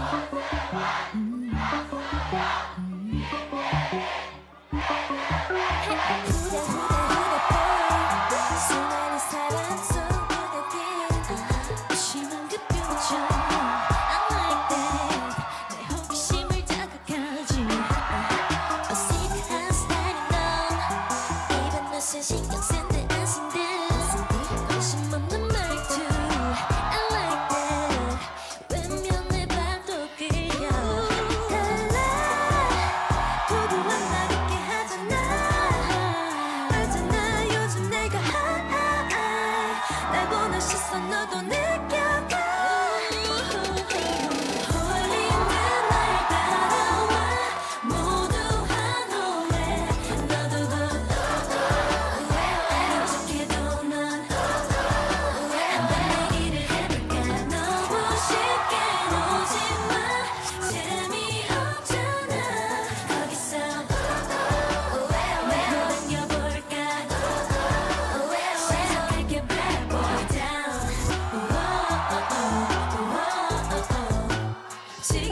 ハハハハ!その後ね